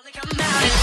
Only come out